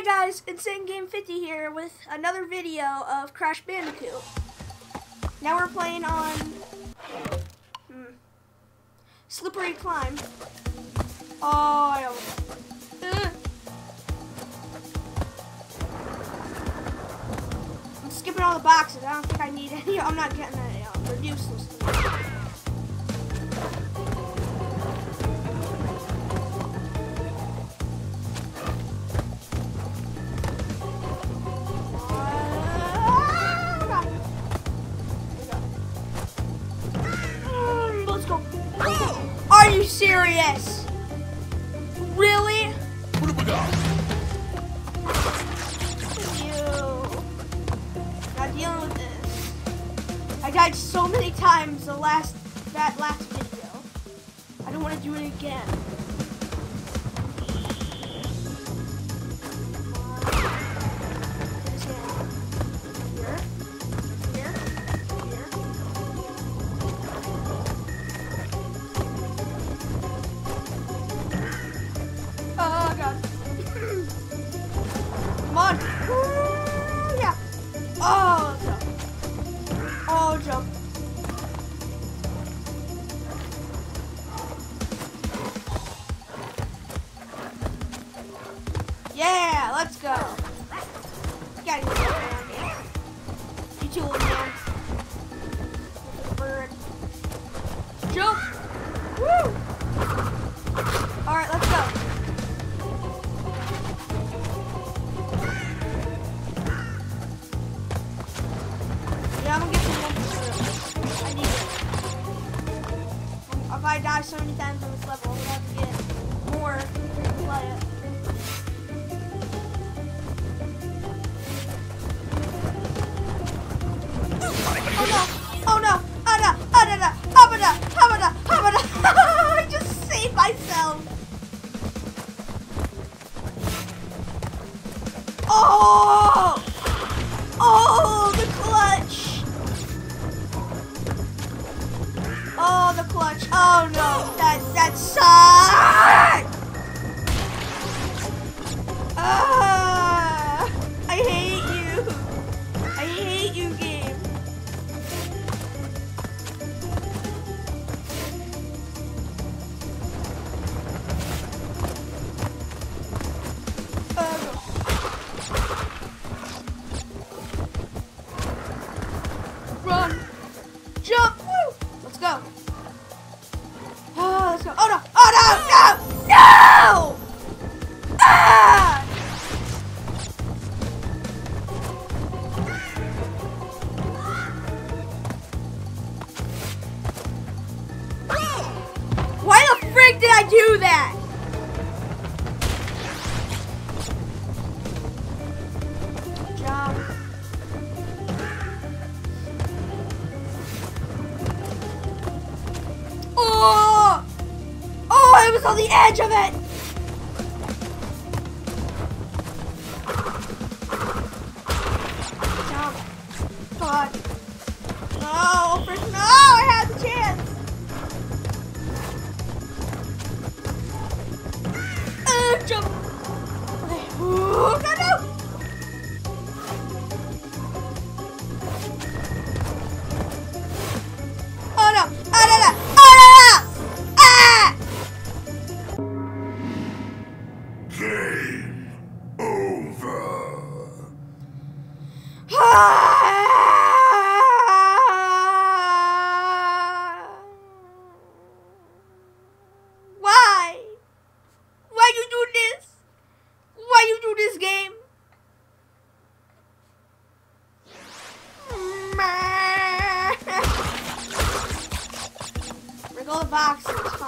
Hey guys, Insane Game 50 here with another video of Crash Bandicoot. Now we're playing on hmm, Slippery Climb. Oh, I. Ugh. I'm skipping all the boxes. I don't think I need any. I'm not getting any. Uh, they're don't want to do it again. Yeah, let's go. You too, old man. Bird. Jump. Woo! Alright, let's go. Yeah, I'm gonna get some numbers I need it. If I die so many times on this level, I'm gonna have to get more to play it. Oh, the clutch! Oh, the clutch! Oh no! That that sucked! Edge of it! God. No! I had the chance! Uh, no! Wriggle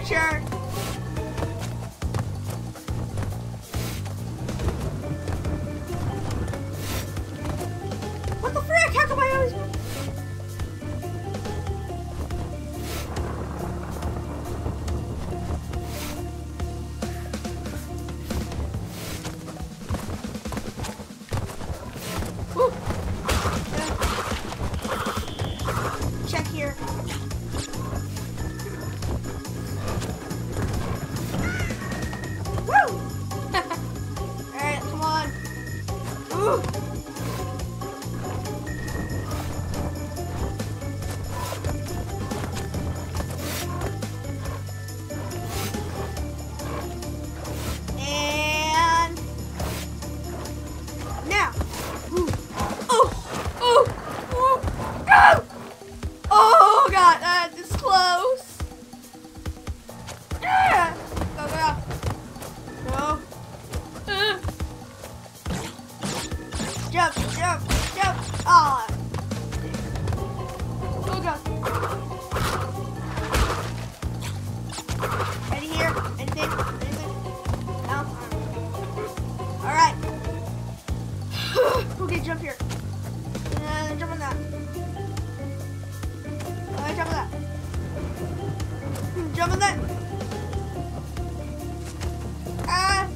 picture. okay, jump here. Jump on that. Alright, jump on that. Hmm, jump on that. Ah!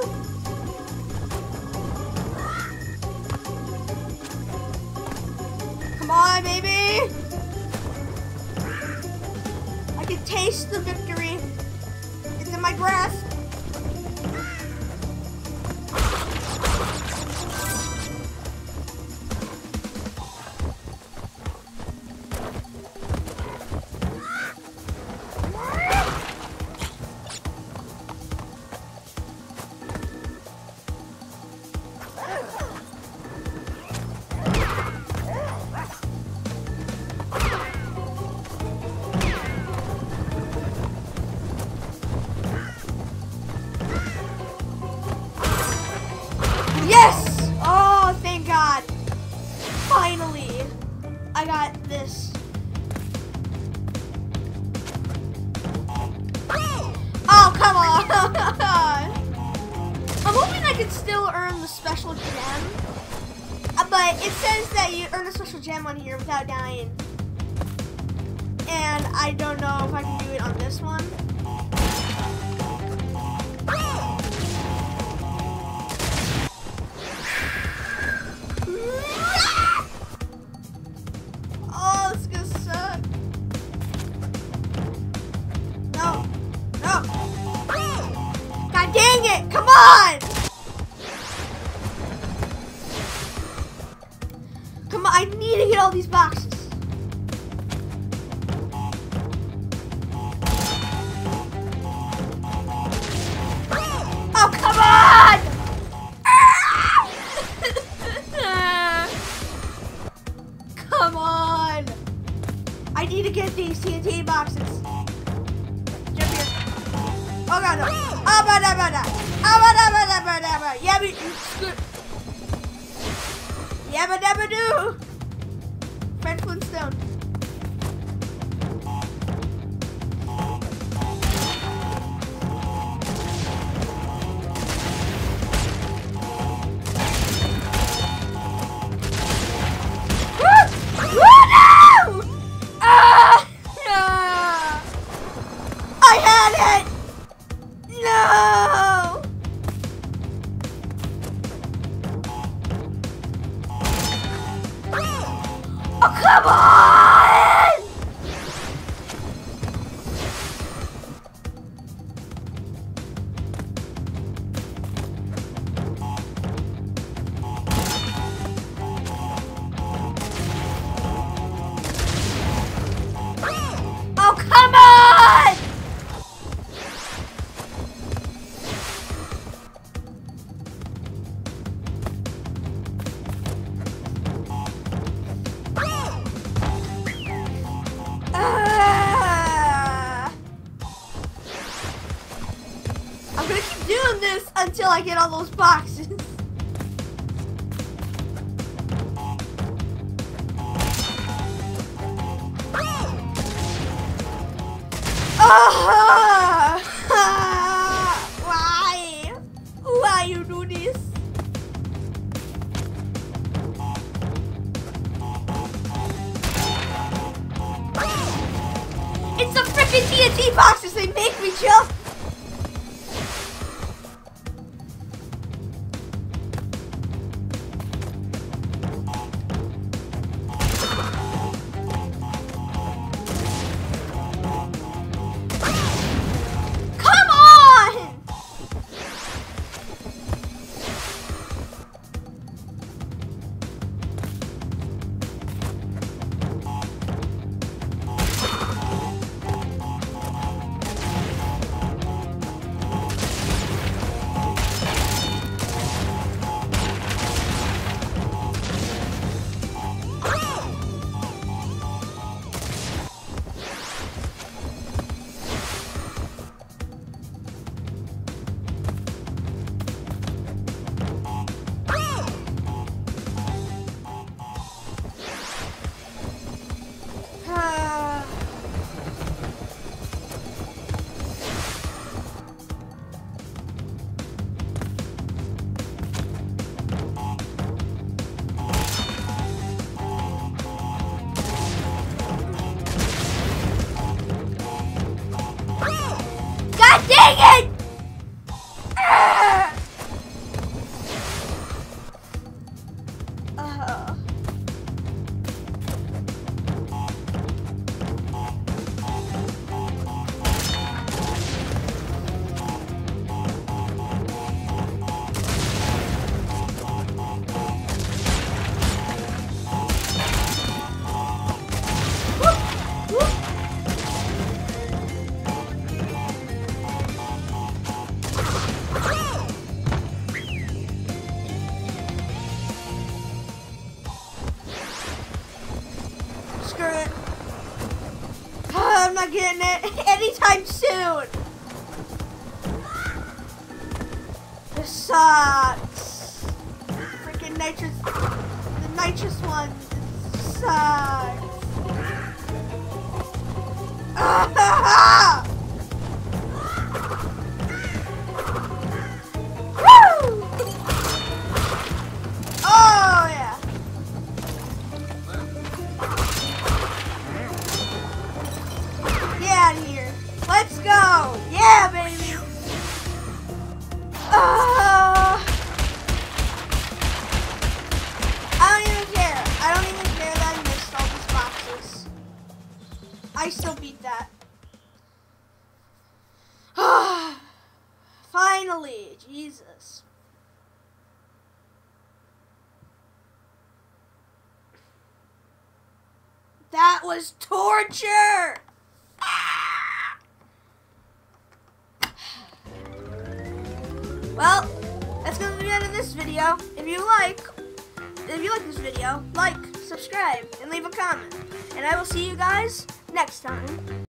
Look. could still earn the special gem, uh, but it says that you earn a special gem on here without dying. And I don't know if I can do it on this one. I need to get these TNT boxes. Jump here. Oh god, no. Abadabada. Abadabadabadaba. Yabby. Yabba dabba do. Fred Flintstone. I'm gonna keep doing this until I get all those boxes. Why? Why you do this? It's the freaking TNT boxes. They make me jump. Not getting it anytime soon. This sucks. Freaking nitrous. The nitrous one sucks. Ah! Jesus. That was torture! Well, that's gonna be the end of this video. If you like, if you like this video, like, subscribe, and leave a comment. And I will see you guys next time.